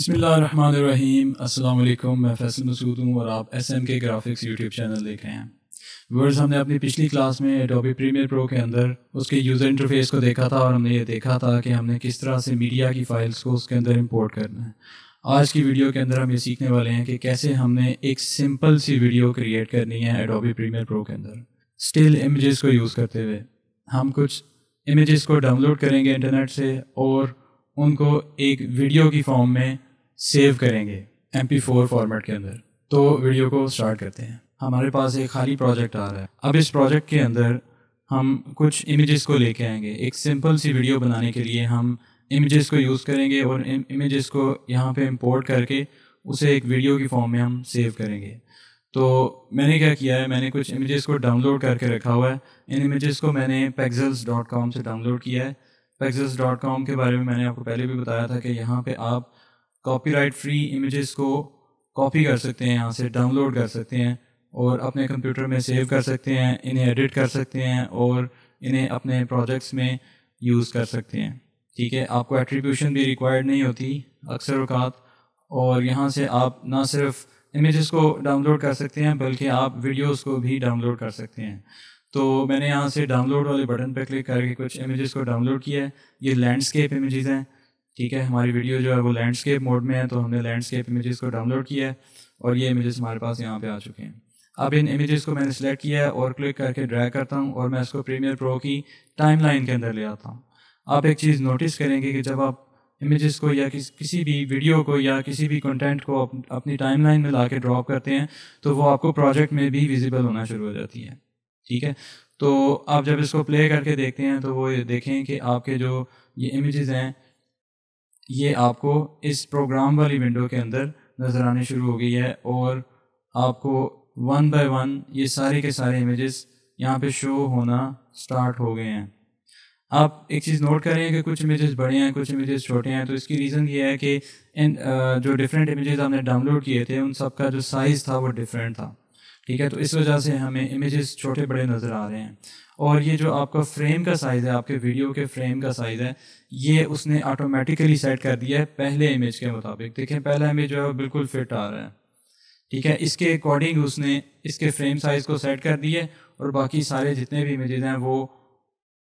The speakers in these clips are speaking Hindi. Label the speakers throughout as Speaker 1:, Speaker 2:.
Speaker 1: बसमीम अल्लाम मैं फैसल मसूद हूँ और आप S M K graphics YouTube channel देख रहे हैं। वर्ड्स हमने अपनी पिछली क्लास में एडोबी प्रीमियर प्रो के अंदर उसके यूज़र इंटरफेस को देखा था और हमने ये देखा था कि हमने किस तरह से मीडिया की फ़ाइल्स को उसके अंदर इंपोर्ट करना है। आज की वीडियो के अंदर हम ये सीखने वाले हैं कि कैसे हमने एक सिंपल सी वीडियो क्रिएट करनी है एडोबी प्रीमियर प्रो के अंदर। स्टिल इमेजेस को यूज़ करते हुए। हम कुछ इमेजेस को डाउनलोड करेंगे इंटरनेट से और उनको एक वीडियो की फॉर्म में सेव करेंगे एम पी फोर फॉर्मेट के अंदर। तो वीडियो को स्टार्ट करते हैं। हमारे पास एक खाली प्रोजेक्ट आ रहा है। अब इस प्रोजेक्ट के अंदर हम कुछ इमेजेस को लेके आएँगे। एक सिंपल सी वीडियो बनाने के लिए हम इमेजेस को यूज़ करेंगे और इमेजेस को यहाँ पे इंपोर्ट करके उसे एक वीडियो की फॉर्म में हम सेव करेंगे। तो मैंने क्या किया है? मैंने कुछ इमेजेस को डाउनलोड करके रखा हुआ है। इन इमेजेस को मैंने पेक्सल्स डॉट से डाउनलोड किया है। पेक्सल्स डॉट के बारे में मैंने आपको पहले भी बताया था कि यहाँ पर आप कॉपीराइट फ्री इमेजेस को कॉपी कर सकते हैं, यहाँ से डाउनलोड कर सकते हैं और अपने कंप्यूटर में सेव कर सकते हैं, इन्हें एडिट कर सकते हैं और इन्हें अपने प्रोजेक्ट्स में यूज़ कर सकते हैं। ठीक है, आपको एट्रीब्यूशन भी रिक्वायर्ड नहीं होती, अक्सर अवकात और यहाँ से आप ना सिर्फ़ इमेजेस को डाउनलोड कर सकते हैं, बल्कि आप वीडियोस को भी डाउनलोड कर सकते हैं। तो मैंने यहाँ से डाउनलोड वाले बटन पर क्लिक करके कुछ इमेजेस को डाउनलोड किया है। ये लैंडस्केप इमेजेस हैं। ठीक है हमारी वीडियो जो है वो लैंडस्केप मोड में है तो हमने लैंडस्केप इमेजेस को डाउनलोड किया है और ये इमेजेस हमारे पास यहाँ पे आ चुके हैं। अब इन इमेजेस को मैंने सेलेक्ट किया है और क्लिक करके ड्रैग करता हूँ और मैं इसको प्रीमियर प्रो की टाइमलाइन के अंदर ले आता हूँ। आप एक चीज़ नोटिस करेंगे कि जब आप इमेजेस को या किस, किसी भी वीडियो को या किसी भी कंटेंट को अप, अपनी टाइमलाइन में ला के ड्रॉप करते हैं तो वो आपको प्रोजेक्ट में भी विजिबल होना शुरू हो जाती है। ठीक है? तो आप जब इसको प्ले करके देखते हैं तो वो देखें कि आपके जो ये इमेजेस हैं ये आपको इस प्रोग्राम वाली विंडो के अंदर नज़र आने शुरू हो गई है और आपको वन बाय वन ये सारे के सारे इमेजेस यहाँ पे शो होना स्टार्ट हो गए हैं। आप एक चीज़ नोट करें कि कुछ इमेजेस बड़े हैं, कुछ इमेजेस छोटे हैं तो इसकी रीज़न ये है कि इन जो डिफरेंट इमेजेस आपने डाउनलोड किए थे, उन सब का जो साइज़ था वो डिफरेंट था। ठीक है तो इस वजह से हमें इमेजेस छोटे बड़े नज़र आ रहे हैं। और ये जो आपका फ्रेम का साइज़ है, आपके वीडियो के फ्रेम का साइज़ है, ये उसने ऑटोमेटिकली सेट कर दिया है पहले इमेज के मुताबिक। देखें, पहला इमेज जो है बिल्कुल फिट आ रहा है। ठीक है, इसके अकॉर्डिंग उसने इसके फ्रेम साइज़ को सेट कर दिया और बाकी सारे जितने भी इमेजेस हैं वो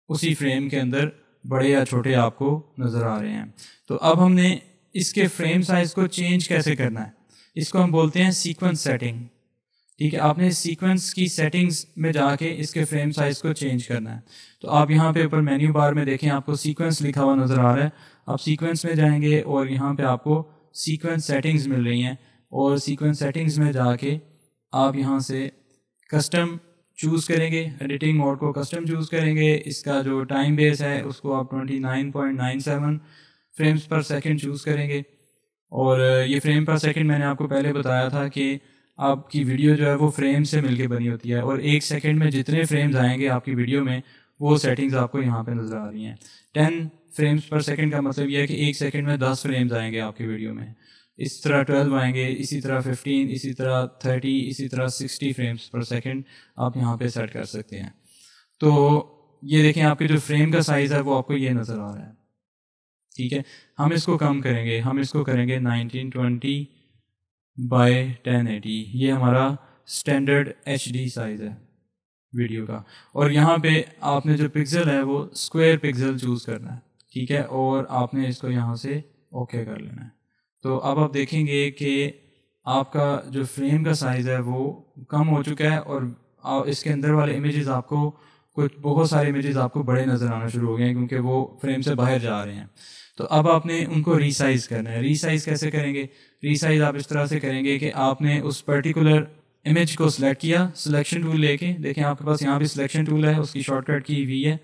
Speaker 1: उसी फ्रेम के अंदर बड़े या छोटे आपको नज़र आ रहे हैं। तो अब हमने इसके फ्रेम साइज़ को चेंज कैसे करना है? इसको हम बोलते हैं सीक्वेंस सेटिंग ठीक है, आपने सीक्वेंस की सेटिंग्स में जाके इसके फ्रेम साइज़ को चेंज करना है। तो आप यहाँ पे ऊपर मेन्यू बार में देखें, आपको सीक्वेंस लिखा हुआ नज़र आ रहा है। आप सीक्वेंस में जाएँगे और यहाँ पे आपको सीक्वेंस सेटिंग्स मिल रही हैं और सीक्वेंस सेटिंग्स में जाके आप यहाँ से कस्टम चूज़ करेंगे एडिटिंग मोड को कस्टम चूज़ करेंगे। इसका जो टाइम बेस है, उसको आप twenty nine point nine seven frames per second choose करेंगे। और ये फ्रेम पर सेकेंड मैंने आपको पहले बताया था कि आपकी वीडियो जो है वो फ्रेम से मिलके बनी होती है और एक सेकंड में जितने फ्रेम्स आएँगे आपकी वीडियो में, वो सेटिंग्स आपको यहाँ पे नज़र आ रही हैं। टेन फ्रेम्स पर सेकंड का मतलब ये है कि एक सेकंड में दस फ्रेम्स आएँगे आपकी वीडियो में। इस तरह ट्वेल्व आएँगे, इसी तरह फिफ्टीन इसी तरह थर्टी इसी तरह सिक्सटी फ्रेम्स पर सेकेंड आप यहाँ पर सेट कर सकते हैं। तो ये देखें, आपके जो फ्रेम का साइज़ है वो आपको ये नज़र आ रहा है। ठीक है? हम इसको कम करेंगे, हम इसको करेंगे nineteen twenty by ten eighty ये हमारा स्टैंडर्ड एच डी साइज़ है वीडियो का। और यहाँ पे आपने जो पिक्सल है, वो स्क्वायर पिक्सल चूज़ करना है, ठीक है? और आपने इसको यहाँ से ओके कर लेना है। तो अब आप देखेंगे कि आपका जो फ्रेम का साइज़ है, वो कम हो चुका है और इसके अंदर वाले इमेजेस आपको कुछ बहुत सारे इमेजेस आपको बड़े नज़र आना शुरू हो गए हैं क्योंकि वो फ्रेम से बाहर जा रहे हैं। तो अब आपने उनको रीसाइज करना है। रीसाइज कैसे करेंगे? रीसाइज आप इस तरह से करेंगे कि आपने उस पर्टिकुलर इमेज को सिलेक्ट किया सिलेक्शन टूल लेके। देखें आपके पास यहाँ भी सिलेक्शन टूल है, उसकी शॉर्टकट की हुई है।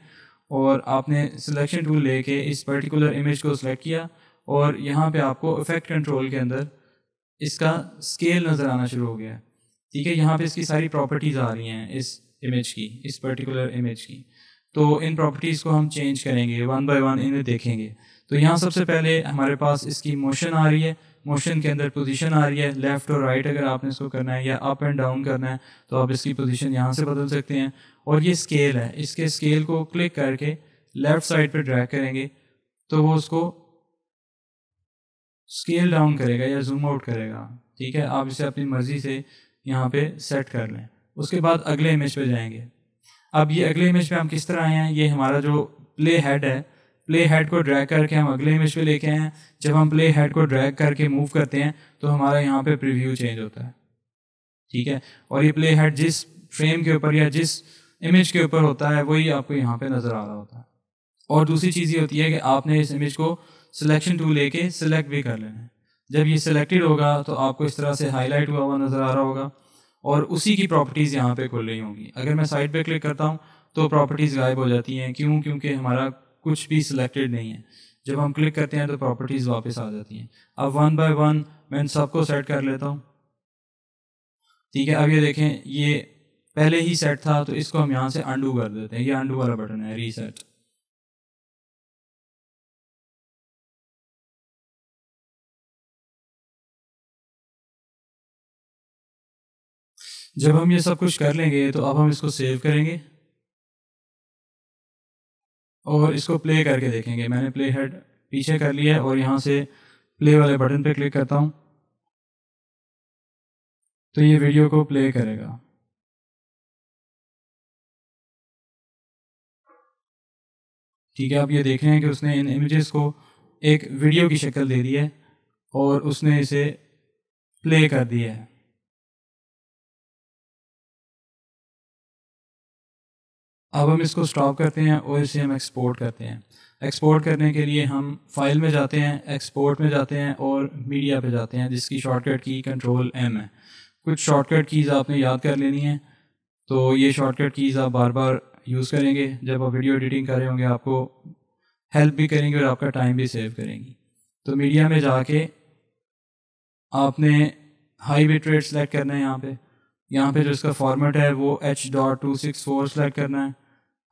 Speaker 1: और आपने सिलेक्शन टूल लेके इस पर्टिकुलर इमेज को सिलेक्ट किया और यहाँ पे आपको इफ़ेक्ट कंट्रोल के अंदर इसका स्केल नज़र आना शुरू हो गया ठीक है, यहाँ पे इसकी सारी प्रॉपर्टीज़ आ रही हैं। इस इमेज की, इस पर्टिकुलर इमेज की। तो इन प्रॉपर्टीज़ को हम चेंज करेंगे वन बाय वन इन्हें देखेंगे। तो यहाँ सबसे पहले हमारे पास इसकी मोशन आ रही है। मोशन के अंदर पोजीशन आ रही है। लेफ़्ट और राइट अगर आपने इसको करना है या अप एंड डाउन करना है तो आप इसकी पोजीशन यहाँ से बदल सकते हैं। और ये स्केल है। इसके स्केल को क्लिक करके लेफ़्ट साइड पर ड्रैग करेंगे तो वो उसको स्केल डाउन करेगा या जूम आउट करेगा। ठीक है? आप इसे अपनी मर्ज़ी से यहाँ पे सेट कर लें। उसके बाद अगले इमेज पे जाएँगे। अब ये अगले इमेज पे हम किस तरह आए हैं? ये हमारा जो प्ले हेड है प्ले हेड को ड्रैग करके हम अगले इमेज पे लेके आए हैं। जब हम प्ले हेड को ड्रैग करके मूव करते हैं तो हमारा यहाँ पे प्रीव्यू चेंज होता है। ठीक है? और ये प्ले हेड जिस फ्रेम के ऊपर या जिस इमेज के ऊपर होता है, वही आपको यहाँ पे नज़र आ रहा होता है। और दूसरी चीज़ ये होती है कि आपने इस इमेज को सिलेक्शन टू लेके सिलेक्ट भी कर लेना है। जब ये सिलेक्टेड होगा तो आपको इस तरह से हाईलाइट हुआ हुआ नज़र आ रहा होगा। और उसी की प्रॉपर्टीज़ यहाँ पे खुल रही होंगी। अगर मैं साइड पे क्लिक करता हूँ तो प्रॉपर्टीज़ गायब हो जाती हैं। क्यों? क्योंकि हमारा कुछ भी सिलेक्टेड नहीं है। जब हम क्लिक करते हैं तो प्रॉपर्टीज़ वापस आ जाती हैं। अब वन बाय वन मैं इन सबको सेट कर लेता हूँ। ठीक है, अब ये देखें, ये पहले ही सेट था तो इसको हम यहाँ से अंडू कर देते हैं। ये अंडू वाला बटन है रीसेट जब हम ये सब कुछ कर लेंगे तो अब हम इसको सेव करेंगे। और इसको प्ले करके देखेंगे। मैंने प्ले हेड पीछे कर लिया है और यहाँ से प्ले वाले बटन पे क्लिक करता हूँ। तो ये वीडियो को प्ले करेगा। ठीक है, आप ये देख रहे हैं कि उसने इन इमेजेस को एक वीडियो की शक्ल दे दी है और उसने इसे प्ले कर दिया है। अब हम इसको स्टॉप करते हैं और इसे हम एक्सपोर्ट करते हैं। एक्सपोर्ट करने के लिए हम फ़ाइल में जाते हैं एक्सपोर्ट में जाते हैं और मीडिया पे जाते हैं, जिसकी शॉर्टकट की कंट्रोल एम है। कुछ शॉर्टकट कीज़ आपने याद कर लेनी है तो ये शॉर्टकट कीज़ आप बार बार यूज़ करेंगे। जब आप वीडियो एडिटिंग कर रहे होंगे, आपको हेल्प भी करेंगे और आपका टाइम भी सेव करेंगी। तो मीडिया में जाके आपने हाई बिट रेट सेलेक्ट करना है यहाँ पे। यहाँ पे जो इसका फॉर्मेट है, वो H dot two six four select करना है।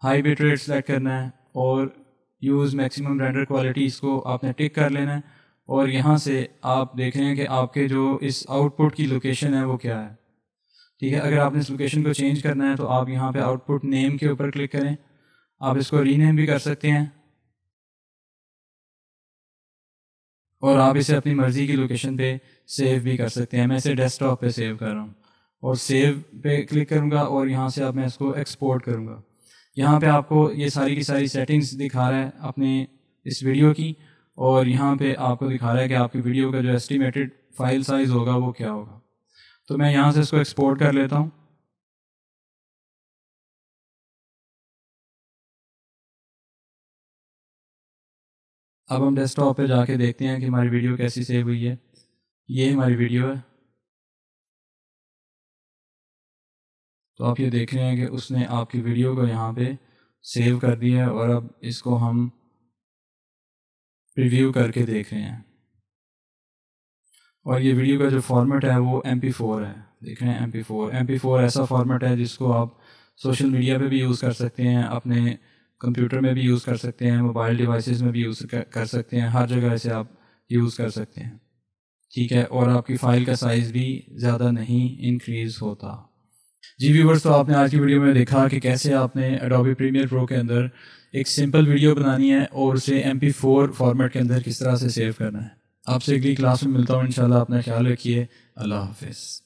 Speaker 1: हाई बिट रेट सेलेक्ट करना है और यूज़ मैक्सिमम रेंडर क्वालिटी इसको आपने टिक कर लेना है। और यहाँ से आप देख रहे हैं कि आपके जो इस आउटपुट की लोकेशन है वो क्या है। ठीक है, अगर आपने इस लोकेशन को चेंज करना है तो आप यहाँ पे आउटपुट नेम के ऊपर क्लिक करें। आप इसको रीनेम भी कर सकते हैं। और आप इसे अपनी मर्ज़ी की लोकेशन पे सेव भी कर सकते हैं। मैं इसे डेस्कटॉप पे सेव कर रहा हूँ। और सेव पे क्लिक करूँगा और यहाँ से अब मैं इसको एक्सपोर्ट करूँगा। यहाँ पे आपको ये सारी की सारी सेटिंग्स दिखा रहा है अपने इस वीडियो की, और यहाँ पे आपको दिखा रहा है कि आपकी वीडियो का जो एस्टिमेटेड फ़ाइल साइज़ होगा वो क्या होगा। तो मैं यहाँ से इसको एक्सपोर्ट कर लेता हूँ। अब हम डेस्कटॉप पे जाके देखते हैं कि हमारी वीडियो कैसी सेव हुई है। ये हमारी वीडियो है। तो आप ये देख रहे हैं कि उसने आपकी वीडियो को यहाँ पे सेव कर दिया है और अब इसको हम रिव्यू करके देख रहे हैं। और ये वीडियो का जो फॉर्मेट है वो एम पी फोर है। देख रहे हैं M P four M P four ऐसा फॉर्मेट है जिसको आप सोशल मीडिया पे भी यूज़ कर सकते हैं, अपने कंप्यूटर में भी यूज़ कर सकते हैं मोबाइल डिवाइसेस में भी यूज़ कर सकते हैं, हर जगह से आप यूज़ कर सकते हैं। ठीक है? और आपकी फ़ाइल का साइज़ भी ज़्यादा नहीं इंक्रीज़ होता। जी व्यूवर्स तो आपने आज की वीडियो में देखा कि कैसे आपने अडोबी प्रीमियर प्रो के अंदर एक सिंपल वीडियो बनानी है और उसे एम पी फोर फॉर्मेट के अंदर किस तरह से सेव करना है। आपसे अगली क्लास में मिलता हूँ, इंशाल्लाह अपना ख्याल रखिए। अल्लाह हाफिज़।